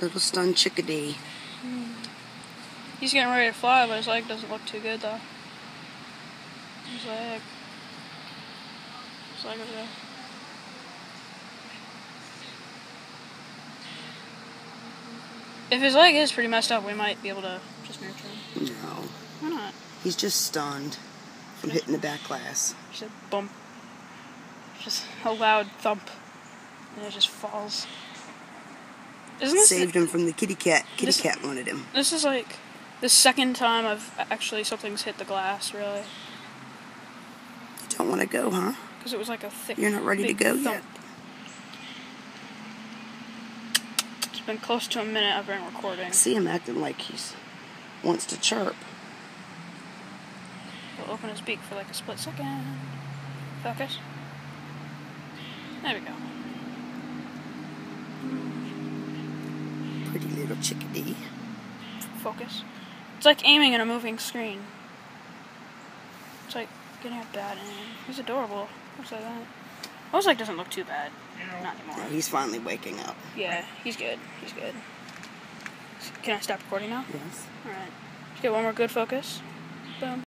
Little stunned chickadee. He's getting ready to fly, but his leg doesn't look too good though. His leg. His leg over there. If his leg is pretty messed up, we might be able to just nurture him. No. Why not? He's just stunned from hitting the back glass. Just a bump. Just a loud thump. And it just falls. Isn't Saved him from the kitty cat. Kitty This- cat wanted him. This is like the second time I've actually something's hit the glass, really. You don't want to go, huh? Because it was like a thick. You're not ready to go thump. yet. It's been close to a minute I've been recording. I see him acting like he's wants to chirp. He'll open his beak for like a split second. Focus. There we go. Pretty little chickadee. Focus. It's like aiming at a moving screen. It's like getting a bad aim. He's adorable. Looks like that. Ozek doesn't look too bad. Not No, anymore. he's finally waking up. Yeah, he's good. He's good. Can I stop recording now? Yes. Alright. Let's get one more good focus. Boom.